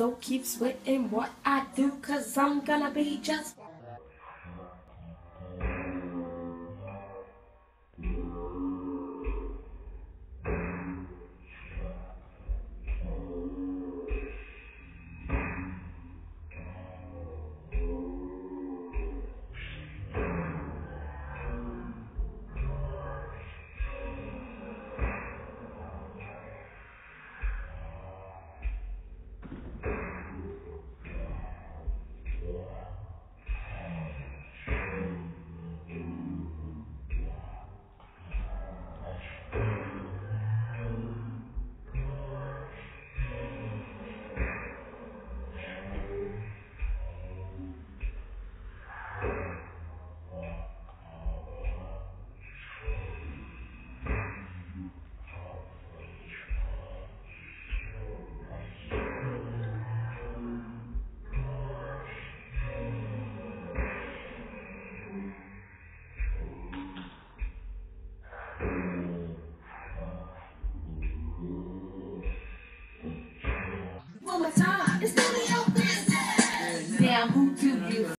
Don't keep sweating what I do, cause I'm gonna be just. time. It's. Damn, who do you?